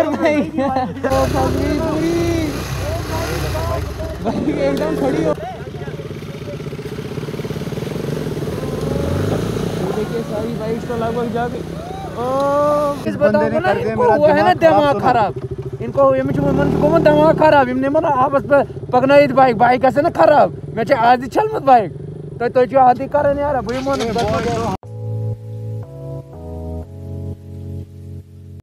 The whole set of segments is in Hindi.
पर भाई भाई एकदम खड़ी हो। देखिए सारी बाइक्स तो लगभग जा गई इस ने कर वो है ना दिमाग दिमाग खराब। इनको दिमाग खराब। इमने मन आपस पे पकनाइत बाइक। बाइक ऐसे ना खराब। मैं आज चल मत बाइक। तो तो जो आदि यार बड़ी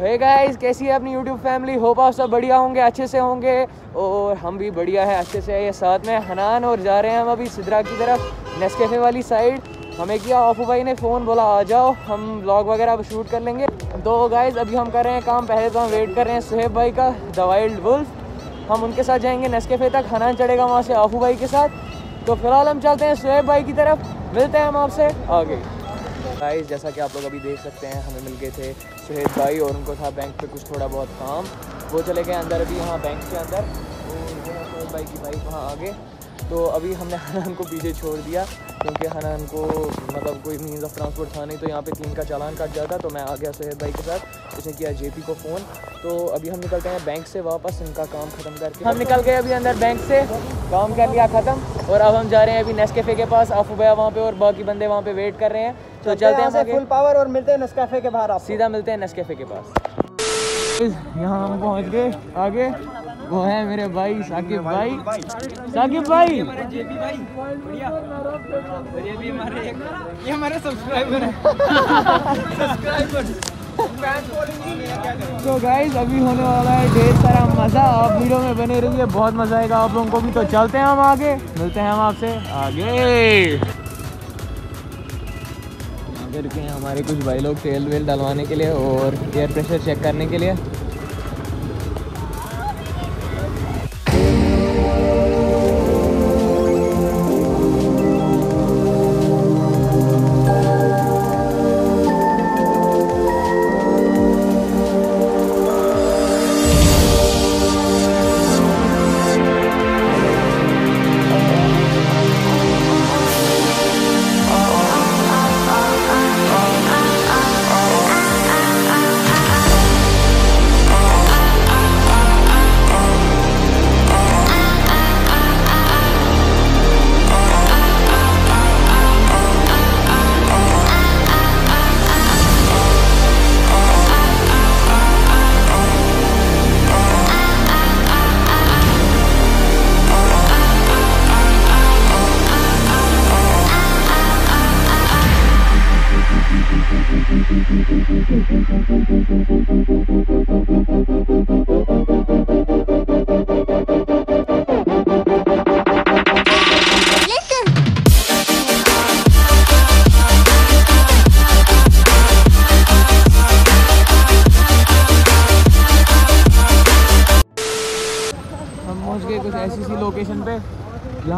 हे गाइस कैसी है अपनी YouTube फैमिली होप आप सब बढ़िया होंगे, अच्छे से होंगे। और हम भी बढ़िया है, अच्छे से ये साथ में हनान और जा रहे हैं हम अभी सिद्रा की तरफ़ नेस्कैफे वाली साइड हमें किया ऑफू भाई ने फ़ोन बोला, आ जाओ, हम ब्लॉग वगैरह अब शूट कर लेंगे। तो गाइस अभी हम कर रहे हैं काम। पहले तो हम वेट कर रहे हैं सुहेब भाई का द वाइल्ड वुल्फ हम उनके साथ जाएँगे नेस्कैफे तक। हनान चढ़ेगा वहाँ से आफू भाई के साथ। तो फ़िलहाल हम चलते हैं सुहेब भाई की तरफ़। मिलते हैं हम आपसे आगे। गाइस जैसा कि आप लोग अभी देख सकते हैं, हमें मिल गए थे सुहेब भाई और उनको था बैंक पे कुछ थोड़ा बहुत काम। वो चले गए अंदर अभी यहाँ बैंक के अंदर। और है सुहेब भाई की बाइक वहाँ आगे। तो अभी हमने हनान को पीछे छोड़ दिया क्योंकि हनान को मतलब कोई मीन्स ऑफ़ ट्रांसपोर्ट था नहीं तो यहाँ पे तीन का चालान कट जाता तो मैं आ गया सुहेब भाई के साथ। इसने किया जेपी को फ़ोन तो अभी हम निकलते हैं बैंक से वापस इनका काम ख़त्म करके। हम निकल गए अभी अंदर बैंक से। काम कर लिया ख़त्म। और अब हम जा रहे हैं अभी नेस्कैफे के पास। आफू भैया वहाँ पर और बाकी बंदे वहाँ पर वेट कर रहे हैं। तो चलते हैं फुल पावर और मिलते हैं नेस्कैफे के बाहर आप सीधा मिलते हैं नेस्कैफे के पास। यहाँ हम पहुँच गए। आगे वो है मेरे भाई साकिब भाई। साकिब भाई! ये हमारे सब्सक्राइबर हैं तो गाइज़ अभी होने वाला है ढेर सारा मज़ा। आप वीडियो में बने रहिए बहुत मज़ा आएगा। आप लोगों को भी तो चलते हैं हम आगे। मिलते हैं हम आपसे आगे। रुके हैं हमारे कुछ भाई लोग तेल वेल डलवाने के लिए और एयर प्रेशर चेक करने के लिए।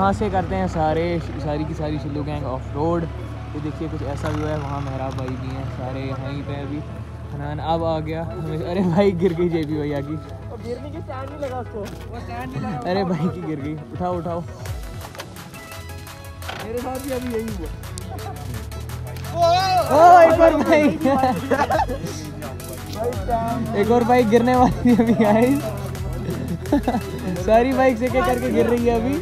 यहाँ से करते हैं सारे सारी की सारी शिल्लू गैंग ऑफ़ रोड ये देखिए कुछ ऐसा व्यू है वहाँ मेहराब भाई भी हैं सारे यहाँ ही पे अभी। हनान अब आ गया। अरे भाई गिर गई जेबी भैया की। गिरने के स्टैंड नहीं लगा उसको। वो स्टैंड नहीं लगा अरे भाई की गिर गई। उठाओ उठाओ। मेरे साथ भी अभी यही हुआ। ओ एक और भाई। एक और बाइक गिरने वाली अभी गाइस सारी बाइक से क्या करके गिर रही है अभी?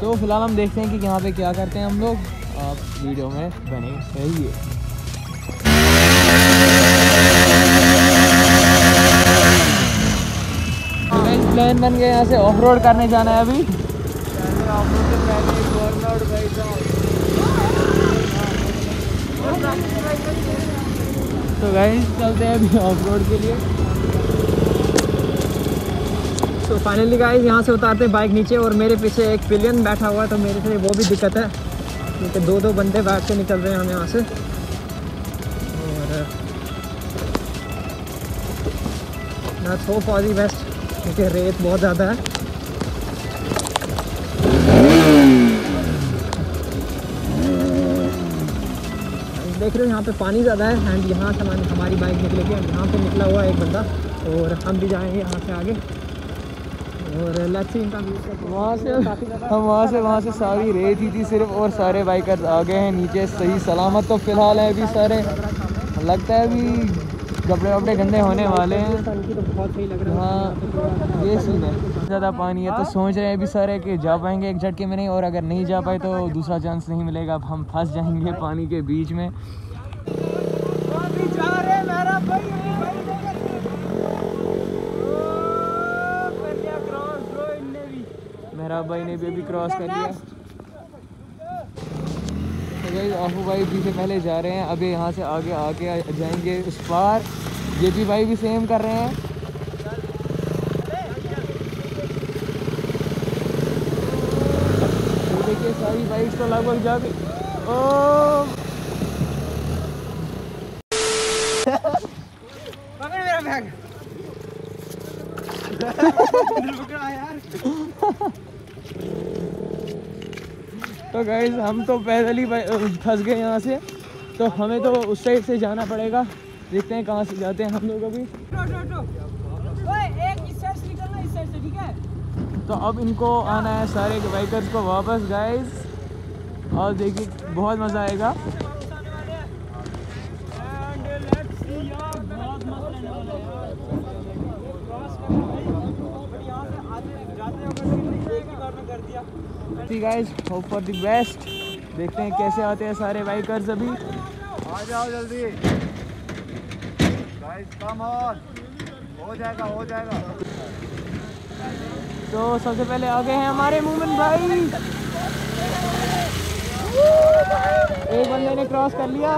तो फ़िलहाल हम देखते हैं कि यहाँ पे क्या करते हैं हम लोग। आप वीडियो में बने रहिए। प्लान बन गया, यहाँ से ऑफ़ रोड करने जाना है अभी। तो गाइस चलते हैं अभी ऑफ़ रोड के लिए। तो फाइनली गाइस यहाँ से उतारते हैं बाइक नीचे और मेरे पीछे एक पिलियन बैठा हुआ है तो मेरे से वो भी दिक्कत है। क्योंकि दो दो बंदे बैठ के निकल रहे हैं हम यहाँ से। और let's hope for the best क्योंकि रेत बहुत ज़्यादा है। देख रहे हो यहाँ पे पानी ज़्यादा है एंड यहाँ से हमारी हमारी बाइक निकलेगी एंड यहाँ पे निकला हुआ एक बंदा और हम भी जाएँगे यहाँ से आगे। और लच्छी इनका वहाँ से हम वहाँ से वहाँ से सारी रेत ही थी सिर्फ़ और सारे बाइकर्स आ गए हैं नीचे सही सलामत तो फ़िलहाल है अभी सारे। लगता है अभी कपड़े वपड़े गंदे होने वाले हैं। हाँ ये सीन है। ज़्यादा पानी है तो सोच रहे हैं अभी सारे कि जा पाएँगे एक झटके में नहीं और अगर नहीं जा पाए तो दूसरा चांस नहीं मिलेगा। अब हम फंस जाएँगे पानी के बीच में। मेरा भाई ने भी अभी क्रॉस कर लिया। तो गाइस आफू भाई पीछे पहले जा रहे हैं। अभी यहाँ से आगे आगे जाएँगे उस पार ये भी भाई भी सेम कर रहे हैं। ये देखिए सारी बाइक्स तो लगभग जाके ओ! पकड़ मेरा बैग पकड़ा यार। तो गाइज़ हम तो पैदल ही फंस गए यहाँ से। तो हमें तो उस साइड से जाना पड़ेगा। देखते हैं कहाँ से जाते हैं हम लोग अभी। तो अब इनको आना है सारे बाइकर्स को वापस गाइज़ और देखिए बहुत मज़ा आएगा। Guys hope for the best देखते हैं कैसे आते हैं सारे बाइकर्स अभी। आ जाओ जल्दी। गाइस कम ऑन हो जाएगा हो जाएगा। तो सबसे पहले आ गए हैं हमारे मोमिन भाई। एक बंदे ने क्रॉस कर लिया।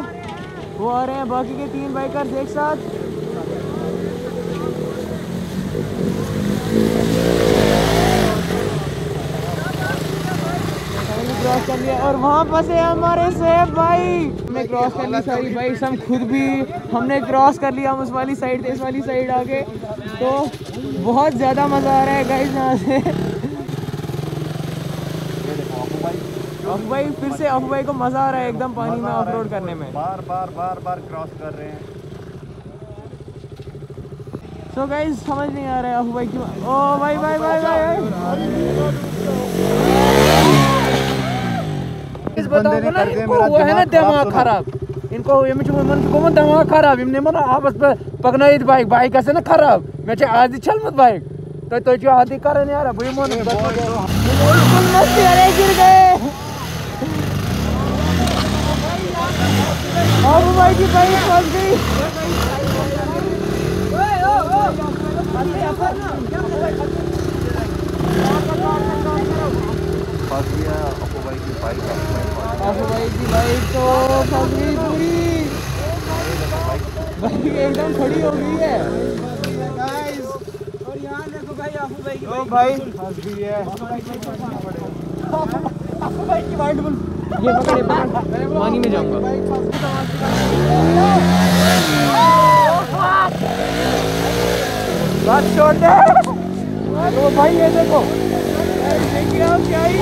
वो आ रहे हैं बाकी के तीन बाइकर्स एक साथ। लिया और वहाँ फंसे हमारे सेब भाई। हमने क्रॉस कर ली सारी बाइक्स हम खुद भी हमने क्रॉस कर लिया हम उस वाली साइड से इस वाली साइड आगे। तो बहुत ज़्यादा मज़ा आ रहा है गाइस यहाँ से। अबू भाई फिर से अबू भाई को मज़ा आ रहा है एकदम पानी में ऑफ़ करने में। बार बार बार बार क्रॉस कर रहे हैं। तो गाइस समझ नहीं आ रहा है अबू भाई की ओ भाई भाई भाई भाई, इस बंदे ने इनको है ना दिमाग खराब इनको मन दिमाग खराब। इमने मन आपस पे पकनाइत बाइक बाइक ऐसे ना खराब। मैं आज चलमत बाइक। तो तो जो आदि करन यार बुई मन बिल्कुल मस्ती अरे गिर गए। अबू भाई की बाइक फंस गई। फंस गया अपू भाई की बाइक अपू भाई फंस गया। अबू भाई की बाइक तो फंस गई पूरी बाइक एकदम खड़ी हो गई है और यहाँ देखो भाई आफू भाई की भाई फंस गई है ये पकड़ ये पकड़ पानी में जाऊँगा बस छोड़ दे ओ भाई ये देखो। क्या ही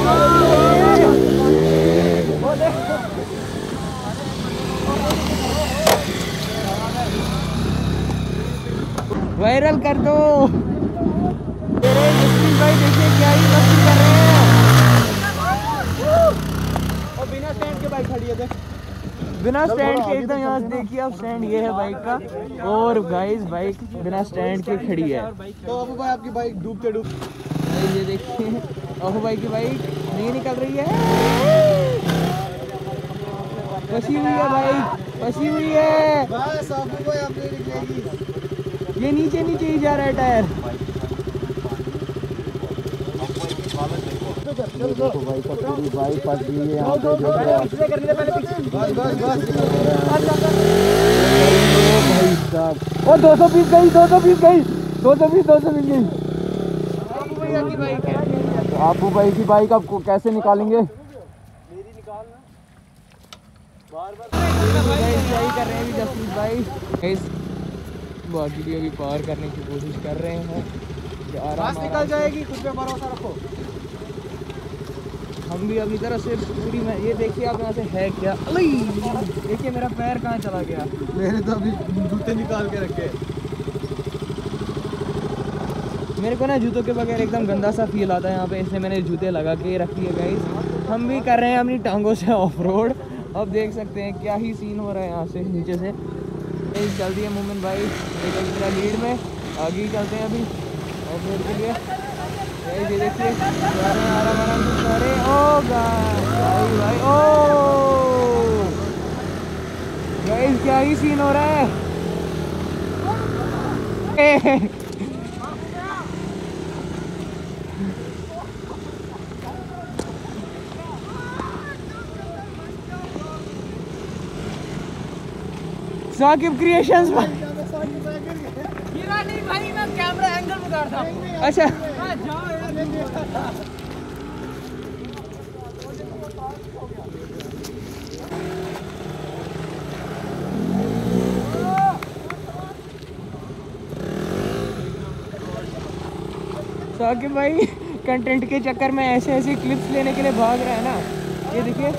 वायरल कर दो। मुस्लिम भाई देखिए क्या ही मस्ती कर रहे हैं। और बिना स्टैंड के बाइक खड़ी है देख। बिना स्टैंड के एकदम यहाँ से देखिए आप स्टैंड ये है बाइक का। और गाइस बाइक बिना स्टैंड के खड़ी है। तो अपू भाई आपकी बाइक डूबते डूब। ये देखिए अहो भाई की बाइक नहीं निकल रही है। फंसी हुई है बाइक फंसी हुई है। बस अपू भाई अब नहीं निकलेगी। ये नीचे नीचे ही जा रहा है टायर। भाई पूरी बाइक फंस गई है यहाँ पे जो है बस बस बस भाई साहब ओ 200 पीस गई। 200 पीस गई 200 पीस 200 पीस गई। भैया की बाइक है तो आपू भाई की बाइक आपको कैसे निकालेंगे? क्या ही कर रहे हैं भाई। बाकी भी अभी पार करने की कोशिश कर रहे हैं। आराम निकल जाएगी खुद पे भरोसा रखो। हम भी अपनी तरफ़ से पूरी में ये देखिए आप यहाँ से है क्या? देखिए मेरा पैर कहाँ चला गया? मैंने तो अभी जूते निकाल के रखे। मेरे को ना जूतों के बगैर एकदम गंदा सा फील आता है यहाँ पे इसलिए मैंने जूते लगा के रख दिए गाइस हम भी कर रहे हैं अपनी टांगों से ऑफ़ रोड अब देख सकते हैं क्या ही सीन हो रहा है यहाँ से नीचे से। ये चल रही है मोमिन भाई एक मेरा लीड में। आगे ही चलते हैं अभी। ऑफ़ रोड के लिए ये ये देखिए जा रहे हैं आराम आराम से सारे। ओ भाई भाई ओ! गाइस क्या ही सीन हो रहा है? साकिब क्रिएशंस नहीं भाई मैं कैमरा एंगल रहा था अच्छा। जाओ यार। साकिब भाई कंटेंट के चक्कर में ऐसे ऐसे क्लिप्स लेने के लिए भाग रहा है ना। ये देखिए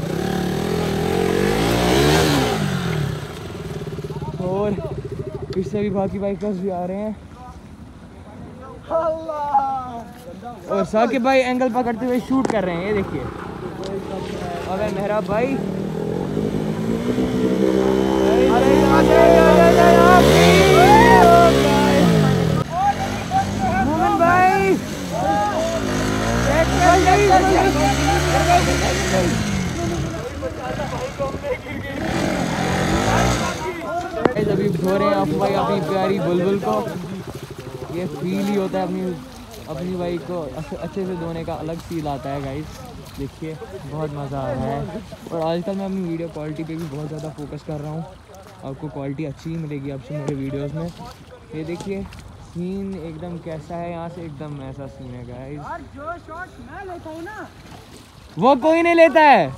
और पीछे भी बाकी बाइकर्स भी आ रहे हैं। और साकिब भाई एंगल पकड़ते हुए शूट कर रहे हैं ये देखिए। अबे मेहरा भाई। भाई। धो रहे हैं आप भाई अपनी प्यारी बुलबुल को। ये फील ही होता है अपनी अपनी बाइक को। अच्छे से धोने का अलग फील आता है गाइस देखिए बहुत मज़ा आ रहा है। और आजकल मैं अपनी वीडियो क्वालिटी पे भी बहुत ज़्यादा फोकस कर रहा हूँ। आपको क्वालिटी अच्छी ही मिलेगी आपसे मेरे वीडियोस में। ये देखिए सीन एकदम कैसा है यहाँ से एकदम ऐसा सीन है गाइस हूँ वो कोई नहीं लेता है।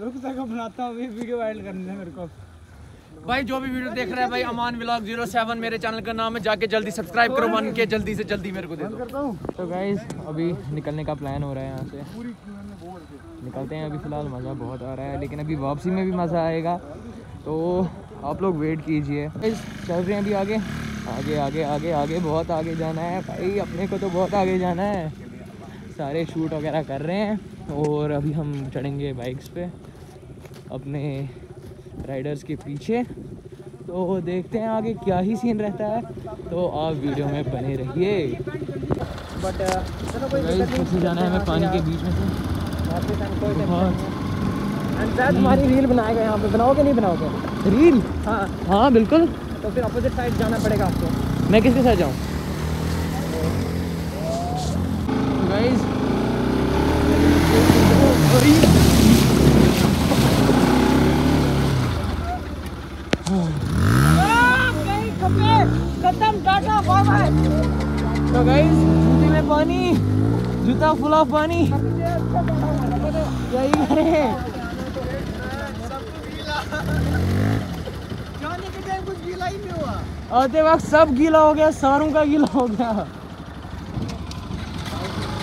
रुक तक बनाता हूँ वीडियो वायरल करने मेरे को। भाई जो भी वीडियो देख रहे हैं भाई अमान व्लॉग 07 मेरे चैनल का नाम है जाके जल्दी सब्सक्राइब करो मान के जल्दी से जल्दी मेरे को दे दो। तो गाइस अभी निकलने का प्लान हो रहा है यहाँ से। निकलते हैं अभी फ़िलहाल मज़ा बहुत आ रहा है लेकिन अभी वापसी में भी मज़ा आएगा। तो आप लोग वेट कीजिए। चल रहे हैं अभी आगे। आगे आगे आगे आगे बहुत आगे जाना है भाई अपने को तो बहुत आगे जाना है। सारे शूट वगैरह कर रहे हैं और अभी हम चढ़ेंगे बाइक्स पे। अपने राइडर्स के पीछे। तो देखते हैं आगे क्या ही सीन रहता है। तो आप वीडियो में बने रहिए। बट चलो फिर से जाना है हमें पानी के बीच में से। बहुत। हमारी रील बनाएगा यहाँ पे। बनाओगे नहीं बनाओगे? रील हाँ। हाँ बिल्कुल। तो फिर अपोजिट साइड जाना पड़ेगा आपको। मैं किसके साथ जाऊँ? गाइस तो जूते में पानी, जूता फुल ऑफ़ पानी। यही करें आते वक्त सब गीला हो गया, सारों का गीला हो गया।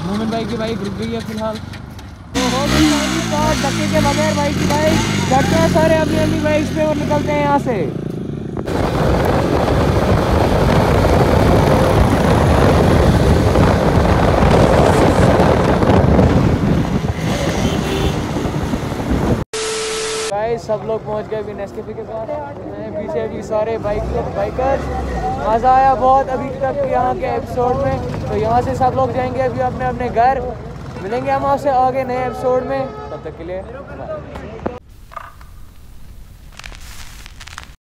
मोमिन भाई की बाइक रुक गई है फ़िलहाल। तो हो गई बाइक के बगैर बाइक की बाइक चढ़ते हैं सारे अपनी अपनी बाइक्स पे और निकलते हैं यहाँ से। सब लोग पहुँच गए अभी के पास हैं पीछे अभी सारे बाइक बाइकर्स मज़ा आया बहुत अभी तक यहाँ के एपिसोड में। तो यहाँ से सब लोग जाएँगे अभी अपने अपने घर। मिलेंगे हम आपसे आगे नए एपिसोड में। तब तक के लिए.